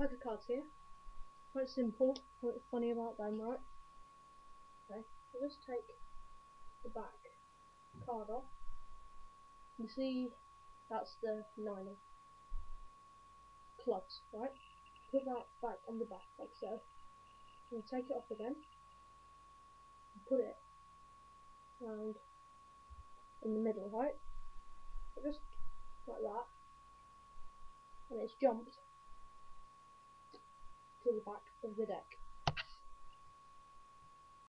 pack of cards here. Quite simple. What's funny about them, right? Okay, so just take the back card off. You see, that's the nine of clubs, right? Put that back on the back, like so. And take it off again. And put it around in the middle, right? So just like that. And it's jumped the back of the deck.